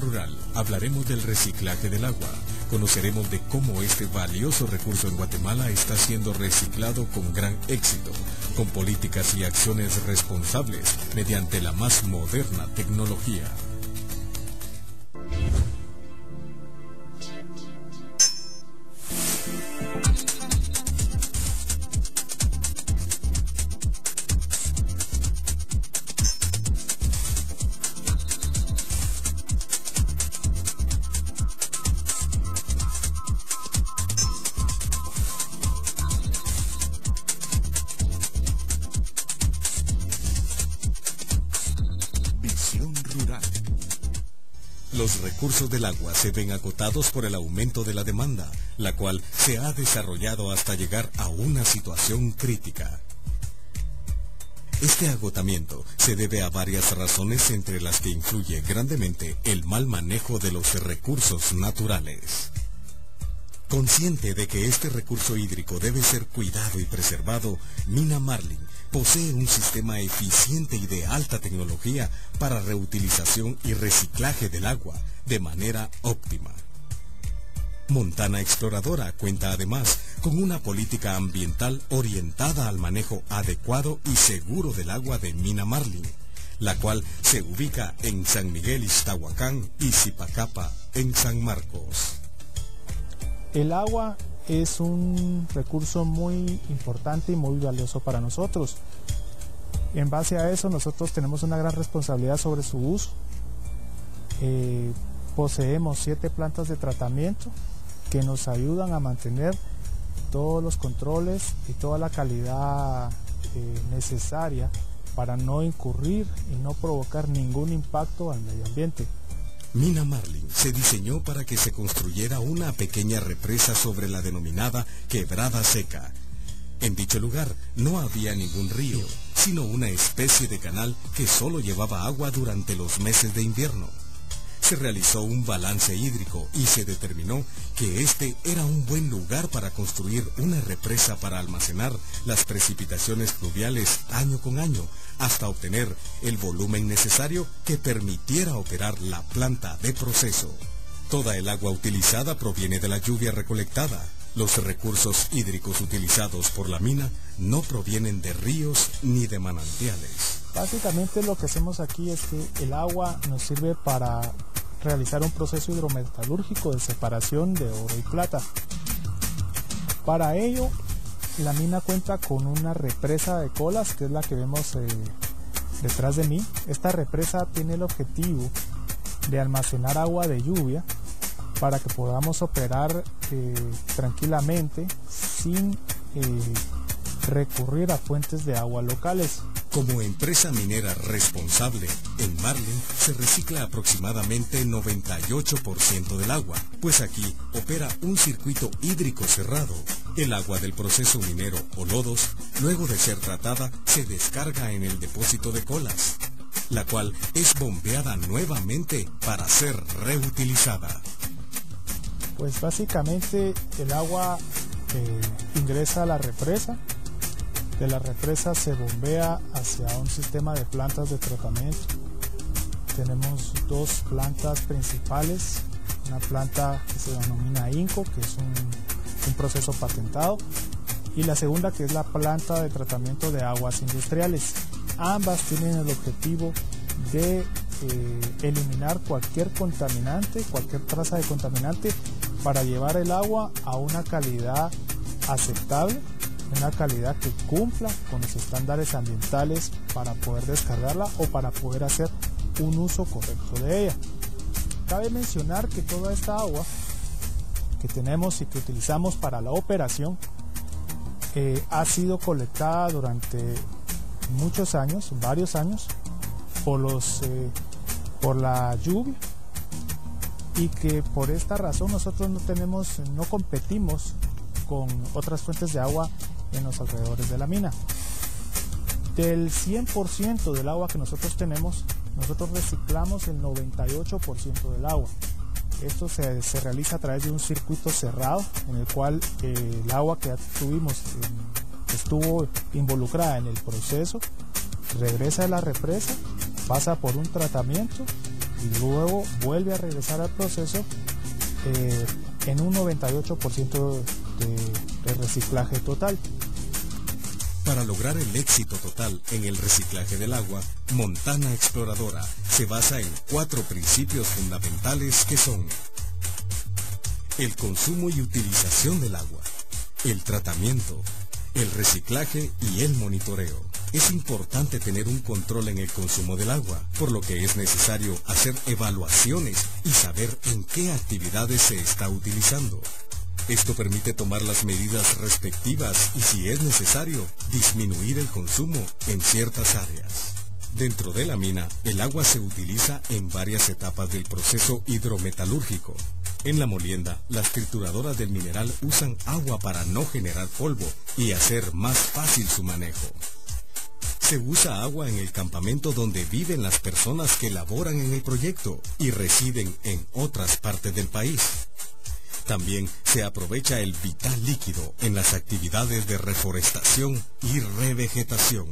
Rural hablaremos del reciclaje del agua. Conoceremos de cómo este valioso recurso en Guatemala está siendo reciclado con gran éxito, con políticas y acciones responsables mediante la más moderna tecnología. Los recursos del agua se ven agotados por el aumento de la demanda, la cual se ha desarrollado hasta llegar a una situación crítica. Este agotamiento se debe a varias razones entre las que influye grandemente el mal manejo de los recursos naturales. Consciente de que este recurso hídrico debe ser cuidado y preservado, Mina Marlin posee un sistema eficiente y de alta tecnología para reutilización y reciclaje del agua de manera óptima. Montana Exploradora cuenta además con una política ambiental orientada al manejo adecuado y seguro del agua de Mina Marlin, la cual se ubica en San Miguel Iztahuacán y Zipacapa en San Marcos. El agua es un recurso muy importante y muy valioso para nosotros. En base a eso nosotros tenemos una gran responsabilidad sobre su uso. Eh, poseemos siete plantas de tratamiento que nos ayudan a mantener todos los controles y toda la calidad eh, necesaria para no incurrir y no provocar ningún impacto al medio ambiente. Mina Marlin se diseñó para que se construyera una pequeña represa sobre la denominada Quebrada Seca. En dicho lugar no había ningún río, sino una especie de canal que solo llevaba agua durante los meses de invierno se realizó un balance hídrico y se determinó que este era un buen lugar para construir una represa para almacenar las precipitaciones fluviales año con año hasta obtener el volumen necesario que permitiera operar la planta de proceso. Toda el agua utilizada proviene de la lluvia recolectada. Los recursos hídricos utilizados por la mina no provienen de ríos ni de manantiales. Básicamente lo que hacemos aquí es que el agua nos sirve para realizar un proceso hidrometalúrgico de separación de oro y plata. Para ello, la mina cuenta con una represa de colas, que es la que vemos eh, detrás de mí. Esta represa tiene el objetivo de almacenar agua de lluvia para que podamos operar eh, tranquilamente sin eh, recurrir a fuentes de agua locales. Como empresa minera responsable, en Marlin se recicla aproximadamente 98% del agua, pues aquí opera un circuito hídrico cerrado. El agua del proceso minero o lodos, luego de ser tratada, se descarga en el depósito de colas, la cual es bombeada nuevamente para ser reutilizada. Pues básicamente el agua eh, ingresa a la represa, de la represa se bombea hacia un sistema de plantas de tratamiento. Tenemos dos plantas principales, una planta que se denomina INCO, que es un, proceso patentado, y la segunda que es la planta de tratamiento de aguas industriales. Ambas tienen el objetivo de eh, eliminar cualquier contaminante, cualquier traza de contaminante para llevar el agua a una calidad aceptable una calidad que cumpla con los estándares ambientales para poder descargarla o para poder hacer un uso correcto de ella. Cabe mencionar que toda esta agua que tenemos y que utilizamos para la operación eh, ha sido colectada durante muchos años, varios años, por, los, eh, por la lluvia y que por esta razón nosotros no tenemos, no competimos con otras fuentes de agua en los alrededores de la mina. Del 100% del agua que nosotros tenemos, nosotros reciclamos el 98% del agua. Esto se, realiza a través de un circuito cerrado en el cual eh, el agua que tuvimos estuvo involucrada en el proceso, regresa a la represa, pasa por un tratamiento y luego vuelve a regresar al proceso eh, en un 98% de reciclaje total. Para lograr el éxito total en el reciclaje del agua, Montana Exploradora se basa en cuatro principios fundamentales que son el consumo y utilización del agua, el tratamiento, el reciclaje y el monitoreo. Es importante tener un control en el consumo del agua, por lo que es necesario hacer evaluaciones y saber en qué actividades se está utilizando. Esto permite tomar las medidas respectivas y si es necesario, disminuir el consumo en ciertas áreas. Dentro de la mina, el agua se utiliza en varias etapas del proceso hidrometalúrgico. En la molienda, las trituradoras del mineral usan agua para no generar polvo y hacer más fácil su manejo. Se usa agua en el campamento donde viven las personas que laboran en el proyecto y residen en otras partes del país. También se aprovecha el vital líquido en las actividades de reforestación y revegetación.